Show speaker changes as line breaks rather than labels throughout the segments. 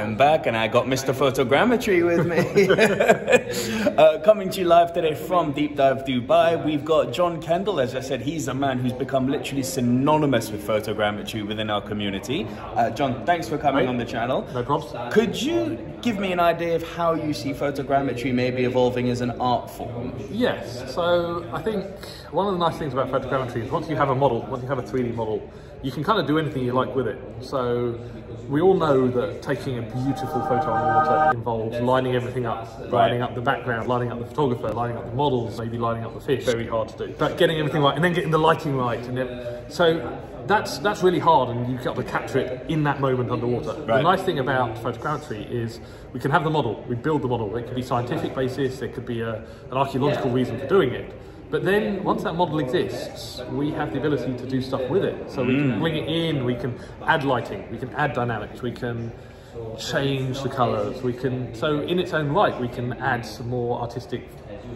I'm back and I got Mr. Photogrammetry with me. uh, coming to you live today from Deep Dive Dubai, we've got John Kendall. As I said, he's a man who's become literally synonymous with photogrammetry within our community. Uh, John, thanks for coming on the channel.
No problems.
Could you give me an idea of how you see photogrammetry maybe evolving as an art form?
Yes, so I think one of the nice things about photogrammetry is once you have a model, once you have a 3D model, you can kind of do anything you like with it. So we all know that taking a beautiful photo on water involves lining everything up, lining up the background, lining up the photographer, lining up the models, maybe lining up the fish. Very hard to do. But getting everything right and then getting the lighting right. And then, so that's that's really hard and you've got to capture it in that moment underwater.
Right.
The nice thing about photogrammetry is we can have the model, we build the model. It could be scientific basis, there could be a, an archaeological reason for doing it. But then once that model exists, we have the ability to do stuff with it. So we can mm. bring it in, we can add lighting, we can add dynamics, we can change the colours, we can so in its own right we can add some more artistic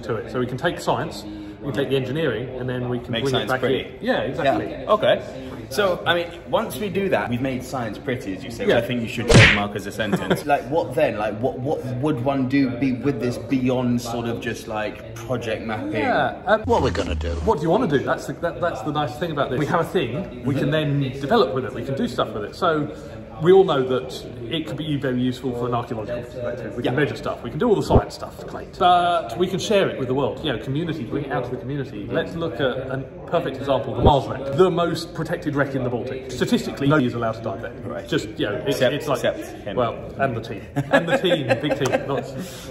to it. So we can take science, we can take the engineering and then we can
Make
bring
science
it back
pretty.
in. Yeah, exactly.
Yeah. Okay. So, I mean, once we do that, we've made science pretty, as you say,
Yeah.
I think you should trademark as a sentence. like, what then? Like, what what would one do be with this beyond sort of just like project mapping?
Yeah. Um,
What we're gonna do?
What do you want to do? That's the, that, that's the nice thing about this. We have a thing, we can then develop with it, we can do stuff with it. So we all know that it could be very useful for an archaeological perspective. We can
Yeah.
measure stuff, we can do all the science stuff, great. But we can share it with the world. You know, community, bring it out to the community. Let's look at a perfect example, the Mars wreck. The most protected wreck in the Baltic. Statistically, nobody is allowed to dive there.
Right.
Just, you know, it's,
Except-
it's like,
except
well, and the team. And the team, big team. Not,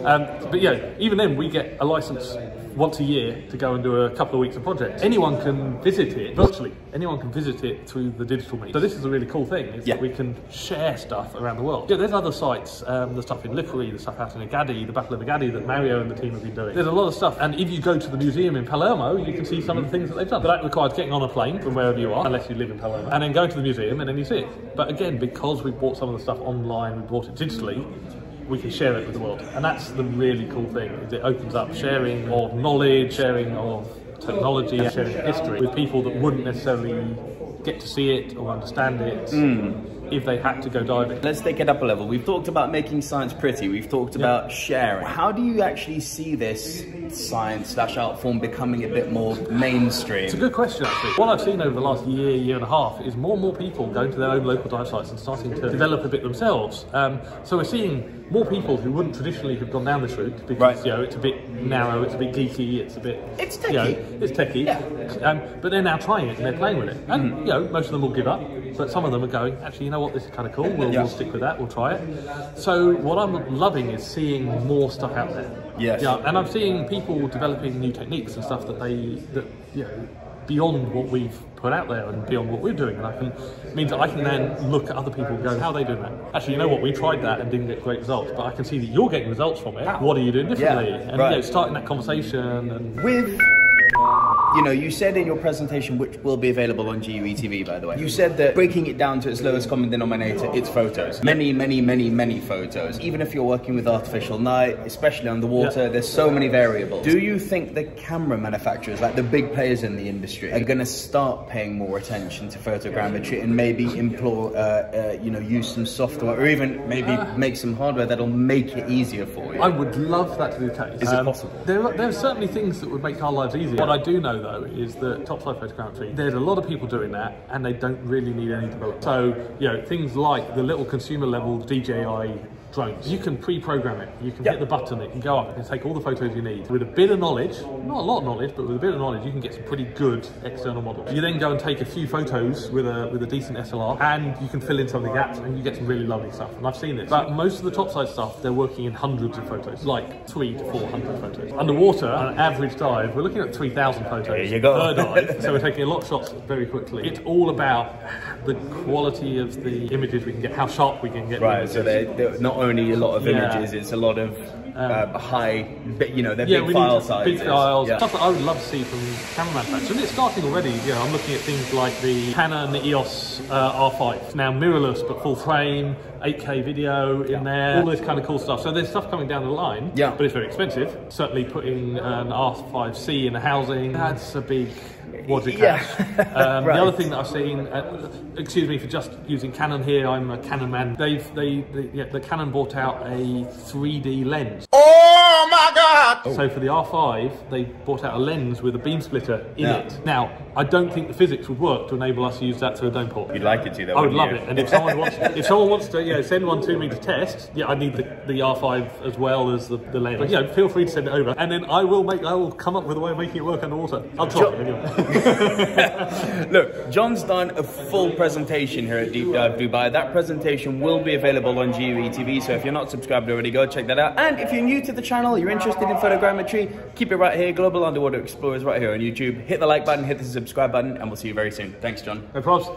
um, but yeah, even then we get a license once a year to go and do a couple of weeks of projects. Anyone can visit it virtually. Anyone can visit it through the digital means. So this is a really cool thing, is
Yeah.
that we can share stuff around the world. Yeah, there's other sites, um, the stuff in Lipari, the stuff out in Egadi, the Battle of Egadi that Mario and the team have been doing. There's a lot of stuff, and if you go to the museum in Palermo, you can see some of the things that they've done. But that requires getting on a plane from wherever you are, unless you live in Palermo, and then going to the museum and then you see it. But again, because we bought some of the stuff online, we bought it digitally, we can share it with the world. And that's the really cool thing, is it opens up sharing of knowledge, sharing of technology, sharing history with people that wouldn't necessarily get to see it or understand it mm. If they had to go diving.
Let's take it up a level. We've talked about making science pretty. We've talked about sharing. How do you actually see this science slash art form becoming a bit more mainstream?
It's a good question, actually. What I've seen over the last year, year and a half is more and more people going to their own local dive sites and starting to develop a bit themselves. Um, so we're seeing more people who wouldn't traditionally have gone down this route because
Right.
you know it's a bit narrow, it's a bit geeky, it's a bit
It's
you know,
techie.
it's techie.
Yeah.
Um, but they're now trying it and they're playing with it. And you know, most of them will give up, but some of them are going. Actually, you know what? This is kind of cool. We'll,
Yeah.
we'll stick with that. We'll try it. So what I'm loving is seeing more stuff out there.
Yes.
Yeah, and I'm seeing people developing new techniques and stuff that they that you know beyond what we've put out there and beyond what we're doing, and I can it means that I can then look at other people and go, how are they doing that? Actually, you know what? We tried that and didn't get great results, but I can see that you're getting results from it. What are you doing differently?
Yeah,
and
right.
you know, starting that conversation and
With, you know, you said in your presentation, which will be available on GUE TV, by the way, you said that breaking it down to its lowest common denominator, it's photos. Many, many, many, many photos. Even if you're working with artificial night, especially underwater,
Yeah.
there's so many variables. Do you think the camera manufacturers, like the big players in the industry, are going to start paying more attention to photogrammetry and maybe implore, uh, uh, you know, use some software or even maybe make some hardware that'll make it easier for you?
I would love that to be the case.
Is it possible?
There are, there are certainly things that would make our lives easier. What I do know though is that topside photogrammetry, there's a lot of people doing that and they don't really need any development. So, you know, things like the little consumer level DJI drones, you can pre-program it. You can
Yeah.
hit the button, it can go up, it can take all the photos you need. With a bit of knowledge, not a lot of knowledge, but with a bit of knowledge, you can get some pretty good external models. You then go and take a few photos with a with a decent SLR and you can fill in some of the gaps and you get some really lovely stuff. And I've seen this. But most of the topside stuff, they're working in hundreds of photos, like three to 400 photos. Underwater, on an average dive, we're looking at 3,000 photos
There you go.
per dive. so we're taking a lot of shots very quickly. It's all about the quality of the images we can get, how sharp we can get. the
Right, so they're, they're not only a lot of
Yeah.
images, it's a lot of uh, high, you know, they're
Yeah,
big file sizes.
big files,
Yeah.
stuff that I would love to see from camera manufacturers. And it's starting already. You know, I'm looking at things like the Canon EOS uh, R5. It's now mirrorless but full frame, 8K video in there, all this kind of cool stuff. So there's stuff coming down the line,
Yeah.
but it's very expensive. Certainly putting an R5C in a housing, that's a big Wodgy
Yeah.
Um,
Right.
The other thing that I've seen, uh, excuse me for just using Canon here, I'm a Canon man. They've, they, they yeah, the Canon brought out a 3D lens.
Oh!
So for the R5, they brought out a lens with a beam splitter in
Yeah.
it. Now, I don't think the physics would work to enable us to use that to a dome port.
You'd like it to, though.
I would love
you?
it, and if someone wants, if someone wants to, yeah, send one to me to test. Yeah, I need the, the R5 as well as the, the lens. But yeah, feel free to send it over, and then I will make, I will come up with a way of making it work underwater. I'll try it anyway.
Look, John's done a full presentation here at Deep Dive Dubai. That presentation will be available on GUE TV, so if you're not subscribed already, go check that out. And if you're new to the channel, you're interested in photogrammetry, keep it right here. Global Underwater Explorers right here on YouTube. Hit the like button, hit the subscribe button, and we'll see you very soon. Thanks, John.
No problems.